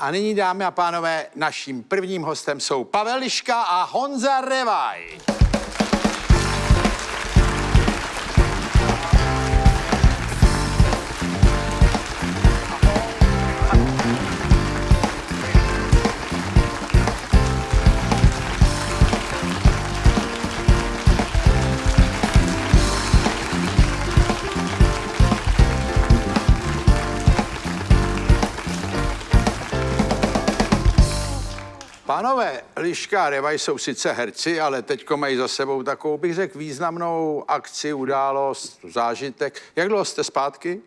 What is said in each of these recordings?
A nyní, dámy a pánové, naším prvním hostem jsou Pavel Liška a Honza Revaj. Pánové, Liška a Revaj jsou sice herci, ale teďko mají za sebou takovou, bych řekl, významnou akci, událost, zážitek. Jak dlouho jste zpátky?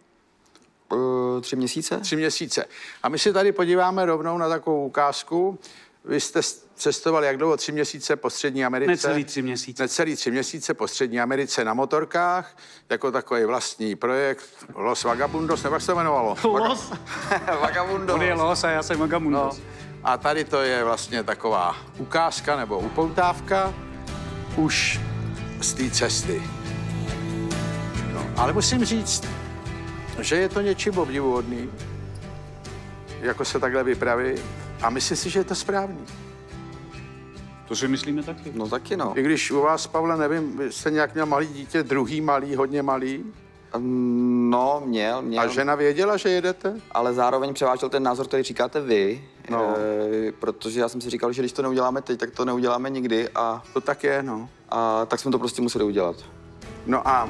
Uh, tři měsíce? Tři měsíce. A my si tady podíváme rovnou na takovou ukázku. Vy jste cestovali jak dlouho? Tři měsíce po Střední Americe? Necelý tři měsíce. Necelý tři měsíce po Střední Americe na motorkách, jako takový vlastní projekt Los Vagabundos, nebo jak se to jmenovalo? Los? Vagabundo. On je los a já jsem Magamundos. No. A tady to je vlastně taková ukázka nebo upoutávka už z té cesty. No, ale musím říct, že je to něčím obdivuhodný, jako se takhle vypraví. A myslím si, že je to správný. To si myslíme taky. No taky no. I když u vás, Pavle, nevím, vy jste nějak měl malý dítě, druhý malý, hodně malý, No, měl, měl. a žena věděla, že jedete? Ale zároveň převážel ten názor, který říkáte vy, No. e, protože já jsem si říkal, že když to neuděláme teď, tak to neuděláme nikdy a, To tak je, no. a tak jsme to prostě museli udělat. No a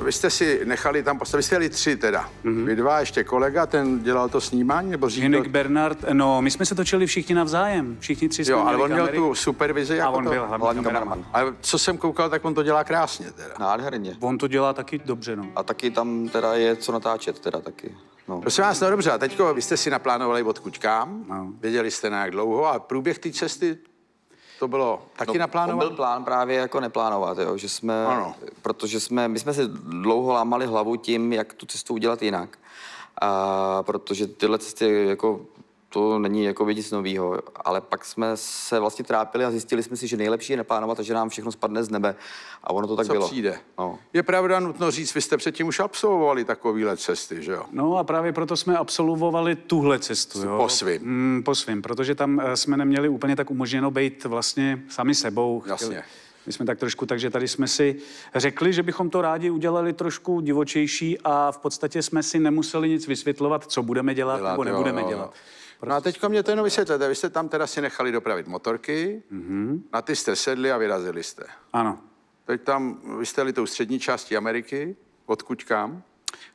e, vy jste si nechali tam postavit, vy jste jeli tři teda. Mm-hmm. Vy dva, ještě kolega, ten dělal to snímání, nebo říkal? Hinek Bernard, no, my jsme se točili všichni navzájem. Všichni tři jsme Jo, ale on měl kamery. tu supervizi A jako on to. byl hlavní Hlavní kameraman. kameraman. Ale co jsem koukal, tak on to dělá krásně teda. Nádherně. On to dělá taky dobře, no. A taky tam teda je co natáčet teda taky. No. Prosím vás, no dobře, a teďko vy jste si naplánovali odkud kam, No. věděli jste na jak dlouho a průběh té cesty, to bylo taky No, naplánované? byl plán právě jako neplánovat, jo, že jsme, Ano. protože jsme, my jsme si dlouho lámali hlavu tím, jak tu cestu udělat jinak. A protože tyhle cesty jako to není jako nic nového, ale pak jsme se vlastně trápili a zjistili jsme si, že nejlepší je neplánovat a že nám všechno spadne z nebe. A ono to tak Co bylo. přijde. No. Je pravda nutno říct, vy jste předtím už absolvovali takovýhle cesty, že jo? No a právě proto jsme absolvovali tuhle cestu. Jo? Po svým. Mm, po svým, protože tam eh, jsme neměli úplně tak umožněno být vlastně sami sebou. Jasně. Chtěli- My jsme tak trošku, takže tady jsme si řekli, že bychom to rádi udělali trošku divočejší a v podstatě jsme si nemuseli nic vysvětlovat, co budeme dělat, Dělat, nebo jo, nebudeme jo, jo. dělat. No a teďko mě to jenom vysvětlete. Vy jste tam teda si nechali dopravit motorky, mm-hmm. na ty jste sedli a vyrazili jste. Ano. Teď tam, vy jste jeli tou střední částí Ameriky, odkud kam?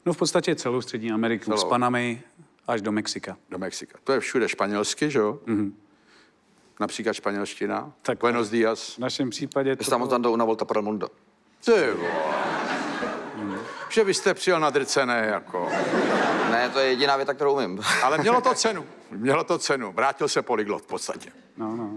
No v podstatě celou Střední Ameriku, Celou. s Panamy až do Mexika. Do Mexika. To je všude španělsky, že jo? Mm-hmm. Například španělština. Tak- Buenos dias. V našem případě to Estamos dando una volta por el mundo. Ty vole. Že vy jste přijel nadrcené, jako. Ne, to je jediná věta, kterou umím. Ale mělo to cenu. Mělo to cenu. Vrátil se polyglot v podstatě. No, no.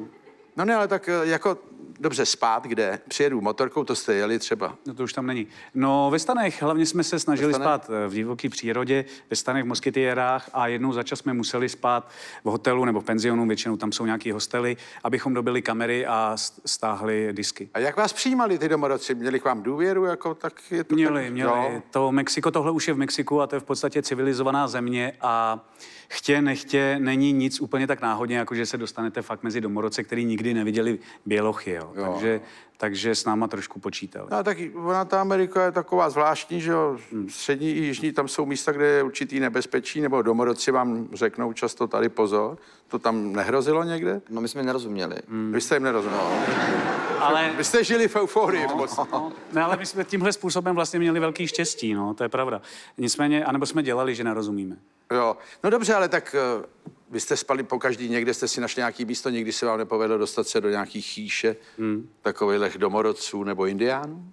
No ne, ale tak eh, jako dobře spát, kde přijedu motorkou, to jste jeli třeba. No to už tam není. No ve Stanech hlavně jsme se snažili spát eh, v divoké přírodě, ve Stanech v Moskytierách a jednou za čas jsme museli spát v hotelu nebo v penzionu, většinou tam jsou nějaký hostely, abychom dobili kamery a stáhli disky. A jak vás přijímali ty domorodci? Měli k vám důvěru? Jako, tak je to Měli, tak, měli. Jo. To Mexiko, tohle už je v Mexiku a to je v podstatě civilizovaná země a chtě, nechtě, není nic úplně tak náhodně, jako že se dostanete fakt mezi domorodce, který nikdy neviděli bělochy, jo. Jo. Takže, takže s náma trošku počítali. No, tak ona ta Amerika je taková zvláštní, že jo, střední i jižní, tam jsou místa, kde je určitý nebezpečí, nebo domorodci vám řeknou často tady pozor. To tam nehrozilo někde? No my jsme nerozuměli. Mm. Vy jste jim nerozuměl. Ale Vy jste žili v euforii. v podstatě. No, ne, ale my jsme tímhle způsobem vlastně měli velký štěstí, no, to je pravda. Nicméně, anebo jsme dělali, že nerozumíme. Jo. No dobře, ale tak eh, vy jste spali po každý, někde jste si našli nějaký místo, nikdy se vám nepovedlo dostat se do nějaký chýše hmm. takových domorodců nebo indiánů?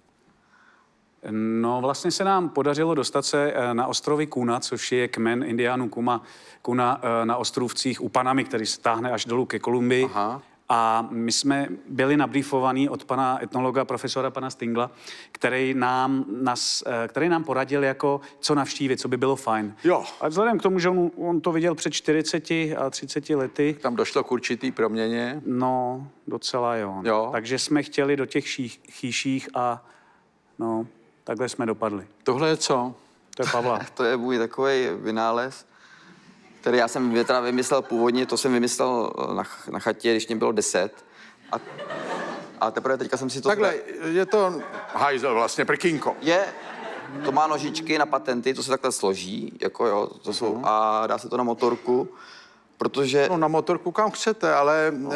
No, vlastně se nám podařilo dostat se eh, na ostrovy Kuna, což je kmen indiánů Kuma, Kuna eh, na ostrovcích u Panamy, který se táhne až dolů ke Kolumbii. Aha. A my jsme byli nabrýfovaní od pana etnologa, profesora pana Stingla, který nám, nás, eh, který nám poradil, jako, co navštívit, co by bylo fajn. Jo. A vzhledem k tomu, že on, on to viděl před 40 a 30 lety, Tam došlo k určitý proměně. No, docela jo. Jo. Takže jsme chtěli do těch ších, chýších a no, takhle jsme dopadli. Tohle je co? To je Pavla. To je můj takový vynález. Který já jsem teda vymyslel původně, to jsem vymyslel na, ch- na chatě, když mě bylo 10. A, a teprve teďka jsem si to... Takhle, je to hajzel vlastně, prkínko. Je, to má nožičky na patenty, to se takhle složí, jako jo, to jsou, a dá se to na motorku, protože, No na motorku kam chcete, ale no.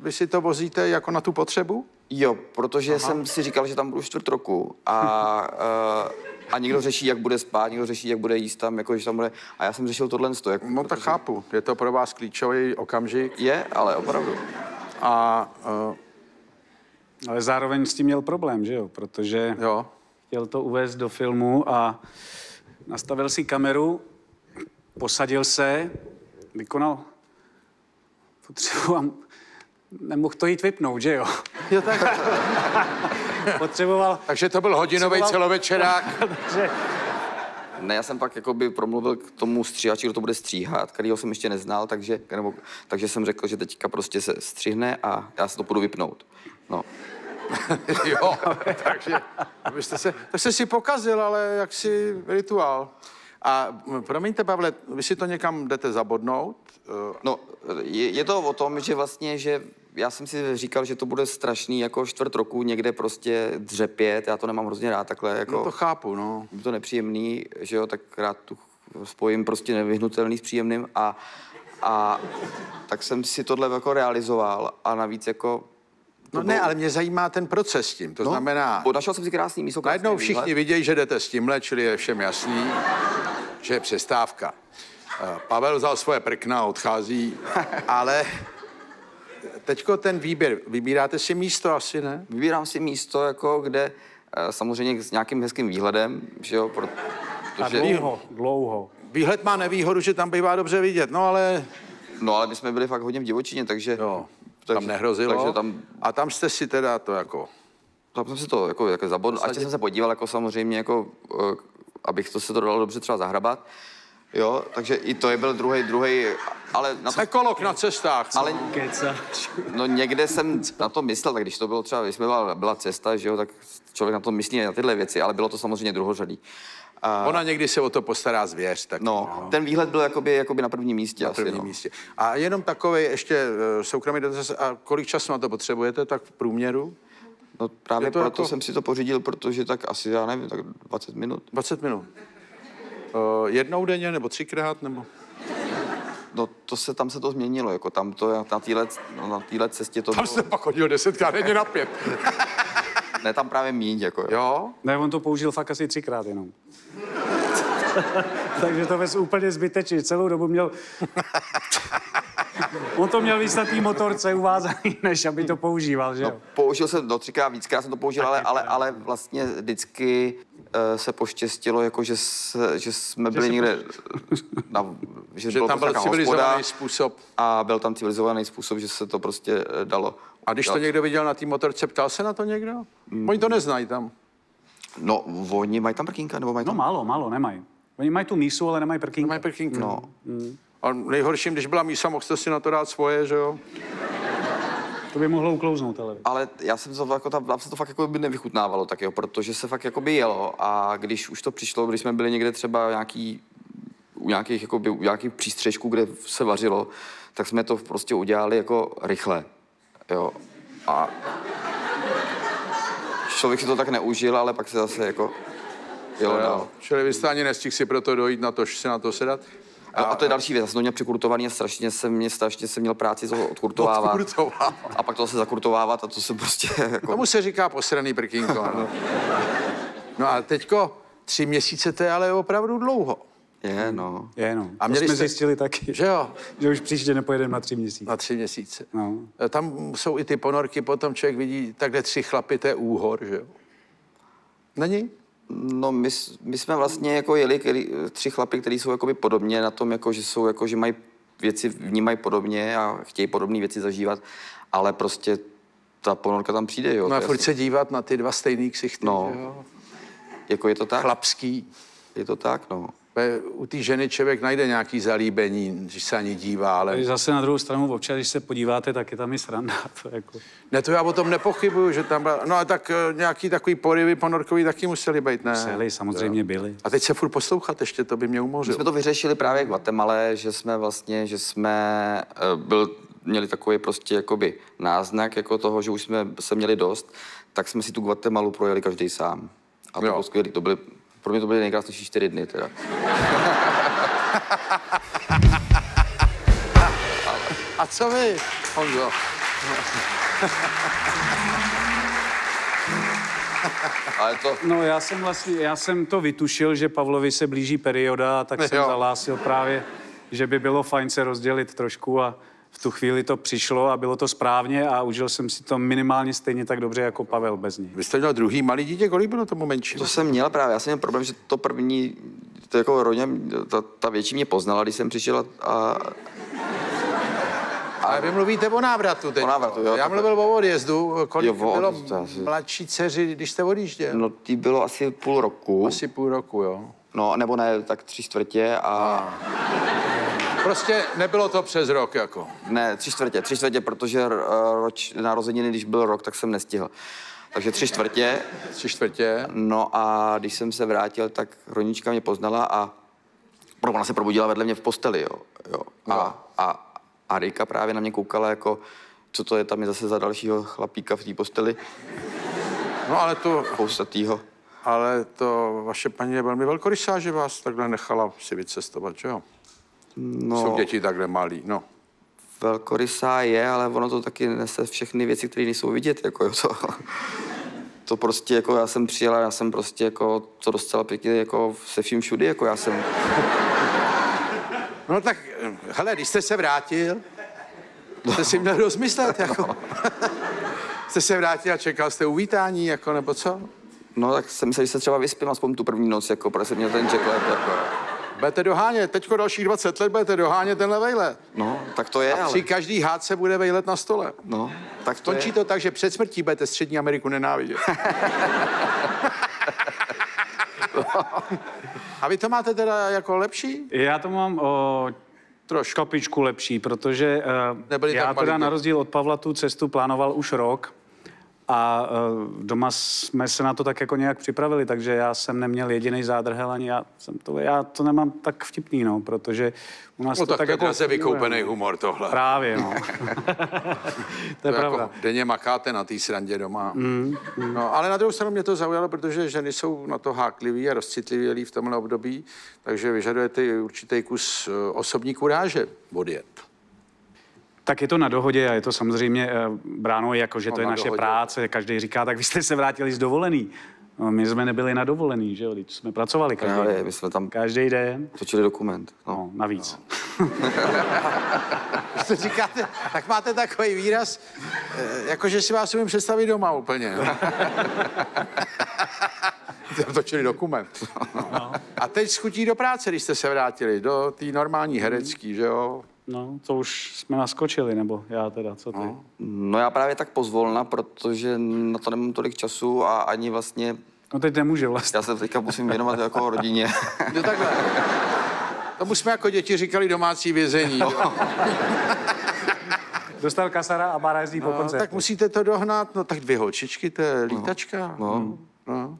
vy si to vozíte jako na tu potřebu? Jo, protože Aha. jsem si říkal, že tam budu čtvrt roku a, uh, a někdo řeší, jak bude spát, někdo řeší, jak bude jíst tam, jako, že tam bude, a já jsem řešil tohle, jak, No tak chápu, je to pro vás klíčový okamžik Je, ale opravdu. a uh, Ale zároveň s tím měl problém, že jo? Protože jo, chtěl to uvést do filmu a nastavil si kameru, posadil se, vykonal potřebu a nemohl to jít vypnout, že jo? jo tak. Potřeboval, Takže to byl hodinový Potřeboval- celovečerák. že Ne, já jsem pak jakoby promluvil k tomu stříhači, kdo to bude stříhat, kterýho jsem ještě neznal, takže, nebo, takže jsem řekl, že teďka prostě se střihne a já se to půjdu vypnout. No. jo, takže byste se, tak jste si pokazil, ale jaksi rituál. A promiňte, Pavle, vy si to někam jdete zabodnout? Eh, No, je, je to o tom, že vlastně, že já jsem si říkal, že to bude strašný jako čtvrt roku někde prostě dřepět, já to nemám hrozně rád takhle, jako No to chápu, no. je to nepříjemný, že jo, tak rád tu spojím prostě nevyhnutelný s příjemným a, a tak jsem si tohle jako realizoval a navíc jako No ne, ale mě zajímá ten proces s tím. To no, znamená, našel jsem si krásný místo, krásný najednou výhled. všichni vidějí, že jdete s tímhle, čili je všem jasný, že je přestávka. Eh, Pavel vzal svoje prkna a odchází, ale teďko ten výběr, vybíráte si místo asi, ne? Vybírám si místo, jako kde eh, samozřejmě s nějakým hezkým výhledem, že jo, pro, a protože, dlouho, dlouho. Výhled má nevýhodu, že tam bývá dobře vidět, no ale no ale my jsme byli fakt hodně v divočině, takže, jo, takže tam nehrozilo. Takže tam, A tam jste si teda to jako... tam jsem si to jako, jako zabodl, a ještě jsem se podíval, jako samozřejmě, jako, eh, abych to se to dalo dobře třeba zahrabat, jo, takže i to je byl druhý, druhý, ale na to, Ekolog na cestách. ale Kecáš. No někde jsem na to myslel, tak když to bylo třeba, když jsme byla, byla cesta, že jo, tak člověk na to myslí na tyhle věci, ale bylo to samozřejmě druhořadý. A, Ona někdy se o to postará zvěř, tak no, ten výhled byl jakoby, jakoby na prvním místě na asi, prvním no. místě. A jenom takový ještě eh, soukromý dotaz, a kolik času na to potřebujete, tak v průměru? No právě Je to proto jako- jsem si to pořídil, protože tak asi, já nevím, tak 20 minut. 20 minut. Uh, jednou denně, nebo třikrát, nebo? No to se, tam se to změnilo, jako tam to, na téhle, no, na téhle cestě to Tam bylo, jste pak chodil desetkrát denně na pět. ne tam právě míň, jako jo. Jo? Ne, on to použil fakt asi třikrát jenom. Takže to vez úplně zbytečně. Celou dobu měl... On to měl víc na té motorce uvázaný, než aby to používal, že jo? No, použil jsem, no třikrát, víckrát jsem to použil, ale, ale, ale vlastně vždycky uh, se poštěstilo, jako že, se, že jsme byli se někde, na, že, Že bylo tam prostě byl civilizovaný hospoda způsob. a byl tam civilizovaný způsob, že se to prostě eh, dalo. A když to někdo viděl na té motorce, ptal se na to někdo? Oni to neznají tam. No, oni mají tam prkínka, nebo mají No tam? málo, málo, nemají. Oni mají tu mísu, ale nemají prkínka. Mají prkínka. No. A nejhorším, když byla mísa, mohl jste si na to dát svoje, že jo? To by mohlo uklouznout, ale... Ale já jsem to jako tam, tam se to fakt jako by nevychutnávalo tak jo, protože se fakt jako by jelo a když už to přišlo, když jsme byli někde třeba nějaký, u nějakých, jako by, u nějakých přístřežků, kde se vařilo, tak jsme to prostě udělali jako rychle, jo. A člověk si to tak neužil, ale pak se zase jako jelo Jo. dál. Čili vy jste ani nestihl si proto dojít na to, že si na to sedat. A, a to je další věc, já jsem to měl přikurtovaný a strašně jsem, mě, strašně jsem měl práci to odkurtovávat. A pak to zase zakurtovávat a to se prostě jako... Tomu se říká posraný prkínko. No, no a teďko tři měsíce, to je ale opravdu dlouho. Je, no. Je, no. A měli jsme jste- zjistili taky, Že jo? že už příště nepojedeme na tři měsíce. Na tři měsíce. No. E, Tam jsou i ty ponorky, potom člověk vidí takhle tři chlapy, to je úhor, že jo? Není? No, my, my jsme vlastně jako jeli který, tři chlapy, kteří jsou jakoby podobně na tom, jako, že jsou jako, že mají věci, vnímají podobně a chtějí podobné věci zažívat, ale prostě ta ponorka tam přijde, jo. No a furt se dívat na ty dva stejný ksichty, No. jo? Jako je to tak? Chlapský. Je to tak, no. Pe- U té ženy člověk najde nějaký zalíbení, když se ani dívá, ale... Zase na druhou stranu občas, když se podíváte, tak je tam i sranda. To jako... Ne, to já o tom nepochybuju, že tam byla... No a tak eh, nějaký takový porivy ponorkový taky museli být, ne? Celý samozřejmě byli. A teď se furt poslouchat, ještě to by mě My umořilo. jsme to vyřešili právě v Guatemala, že jsme vlastně, že jsme eh, byl, měli takový prostě jakoby náznak jako toho, že už jsme se měli dost, tak jsme si tu Guatemalu projeli každý sám. A to Jo. bylo skvělé. To byly, pro mě to byly nejkrásnější čtyři dny teda. A co vy, Honzo? Ale to, No já jsem vlastně, já jsem to vytušil, že Pavlovi se blíží perioda, tak jsem Jo. zalásil právě, že by bylo fajn se rozdělit trošku a v tu chvíli to přišlo a bylo to správně a užil jsem si to minimálně stejně tak dobře jako Pavel bez ní. Vy jste měl druhý malý dítě, kolik bylo tomu menší? to jsem měl právě. Já jsem měl problém, že to první, to jako rodně, ta, ta větší mě poznala, když jsem přišel a, a Ale vy mluvíte o návratu teď. O návratu, jo, Já tak- mluvil o odjezdu. Kolik Jo, o bylo odjezdu, asi. mladší dceři, když jste odjížděl? no tý bylo asi půl roku. Asi půl roku, jo. No, nebo ne, tak tři čtvrtě a... Prostě nebylo to přes rok, jako. Ne, tři čtvrtě, tři čtvrtě, protože uh, roč, narozeniny, když byl rok, tak jsem nestihl. Takže tři čtvrtě. Tři čtvrtě. No a když jsem se vrátil, tak rodička mě poznala a ona se probudila vedle mě v posteli, jo. jo. A, a, a Rika právě na mě koukala jako, co to je tam je zase za dalšího chlapíka v té posteli, No ale to, kousatýho. ale to vaše paní je velmi velkorysá, že vás takhle nechala si vycestovat, že jo? No, Jsou děti takhle malí, no. velkorysá je, ale ono to taky nese všechny věci, které nejsou vidět, jako jo, to, to prostě jako já jsem přijel a já jsem prostě jako to docela pěkně jako se vším všudy, jako já jsem, No tak, hele, když jste se vrátil, jste si měl rozmyslet, jako. jste se vrátil a čekal jste uvítání, jako, nebo co? no tak jsem se, že se třeba vyspím aspoň tu první noc, jako, protože jsem měl ten jacklet, jako, Budete dohánět, teďko dalších 20 let budete dohánět tenhle vejlet. no, tak to je, A ale, při každý hádce bude vejlet na stole. no, tak to Končí je. to tak, že před smrtí budete Střední Ameriku nenávidět. A vy to máte teda jako lepší? Já to mám o Trošku. kapičku lepší, protože uh, Nebyli já teda na rozdíl od Pavla tu cestu plánoval už rok a uh, doma jsme se na to tak jako nějak připravili, takže já jsem neměl jediný zádrhel, ani já, jsem to, já to nemám tak vtipný, no, protože u nás No to tak, tak jako... funguje, vykoupený no. humor tohle. Právě, no. to je To pravda. jako denně makáte na té srandě doma. Mm, No, ale na druhou stranu mě to zaujalo, protože ženy jsou na to hákliví a rozcitlivělí v tomhle období, takže vyžadujete určitý kus eh, osobní kuráže odjet. Tak je to na dohodě a je to samozřejmě eh, bráno jako, že No, to je na naše dohodě. práce. Každý říká, tak vy jste se vrátili z dovolený. No, my jsme nebyli na dovolený, že jo? Teď jsme pracovali každý Právě, den. my jsme tam Každý den. točili dokument, no. No, navíc. Když to říkáte, tak máte takový výraz, eh, jako že si vás umím představit doma úplně. No. Točili dokument. No. A teď schutí do práce, když jste se vrátili, do té normální herecký, že jo? No, to už jsme naskočili, nebo já teda, co ty? No, No já právě tak pozvolna, protože na to nemám tolik času a ani vlastně, no teď nemůže vlastně. já se teďka musím věnovat jako rodině. No takhle. Tomu jsme jako děti říkali domácí vězení. No, Dostal kasara a Bára jezdí po no, koncertu. tak musíte to dohnat, no tak dvě holčičky, to je lítačka. No. no.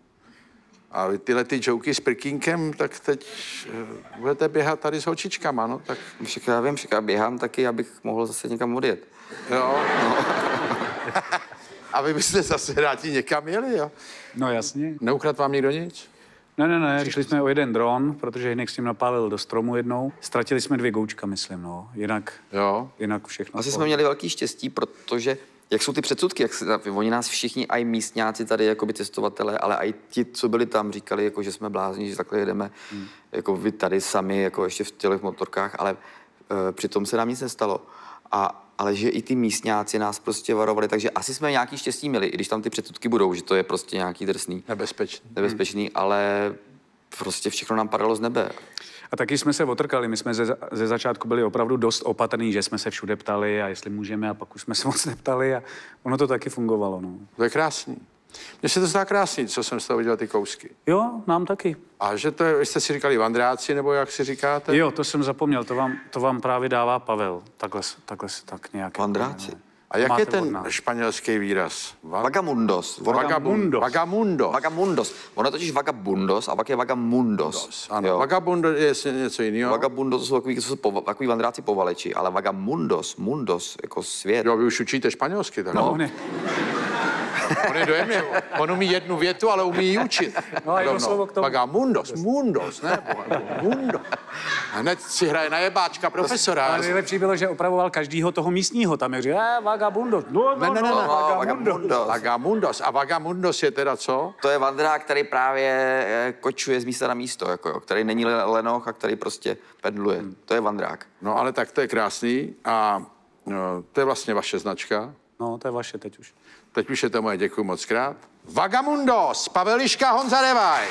A vy tyhle ty joky s prkínkem, tak teď eh, budete běhat tady s holčičkama, no tak Však já vím, však já běhám taky, abych mohl zase někam odjet. jo. A vy byste zase rádi někam jeli, jo? No jasně. Neukrad vám nikdo nic? Ne, ne, ne, šli jsme o jeden dron, protože Hinek s tím napálil do stromu jednou. Ztratili jsme dvě goučka, myslím, no. Jinak, Jo. jinak všechno. Asi jsme měli velký štěstí, protože jak jsou ty předsudky, jak se, oni nás všichni, i místňáci tady, jakoby cestovatelé, ale i ti, co byli tam, říkali, jako, že jsme blázni, že takhle jedeme, hmm. jako vy tady sami, jako ještě v těch motorkách, ale e, přitom se nám nic nestalo. A, ale že i ty místňáci nás prostě varovali, takže asi jsme nějaký štěstí měli, i když tam ty předsudky budou, že to je prostě nějaký drsný, Nebezpečný. nebezpečný, hmm. ale prostě všechno nám padalo z nebe. A taky jsme se otrkali. My jsme ze, ze začátku byli opravdu dost opatrní, že jsme se všude ptali a jestli můžeme a pak už jsme se moc neptali a ono to taky fungovalo. No. To je krásný. Mně se to zdá krásný, co jsem z toho viděl, ty kousky. Jo, nám taky. A že to je, jste si říkali vandráci, nebo jak si říkáte? Jo, to jsem zapomněl, to vám, to vám právě dává Pavel. Takhle, takhle se tak nějak. Vandráci. A jak Máte je ten španělský výraz? Va- Vagamundos. Vagamundos. Vagamundos. Vagamundos. Ono totiž vagabundos a pak je vagamundos. Ano, Jo. vagabundo je něco jiného. Vagabundos jsou takový, jsou pova, takový vandráci povaleči, ale vagamundos, mundos, jako svět. Jo, vy už učíte španělsky, tak. No, ne. On je dojemný. On umí jednu větu, ale umí ji učit. No a jedno slovo k tomu. Vagamundos, mundos, ne? Mundo. A hned si hraje na jebáčka profesora. Ale nejlepší bylo, že opravoval každýho toho místního. Tam je říkal, eh, vagabundo. No, Ne, ne, ne, ne. No, vagabundo. vagamundos. Vagamundos. A vagamundos je teda co? To je vandrák, který právě eh, kočuje z místa na místo, jako, jo, který není le- lenoch a který prostě pendluje. To je vandrák. No ale tak to je krásný a no, to je vlastně vaše značka. No, to je vaše teď už. Teď už je to moje, děkuji moc krát. Vagamundos, Pavel Liška, Honza Revaj.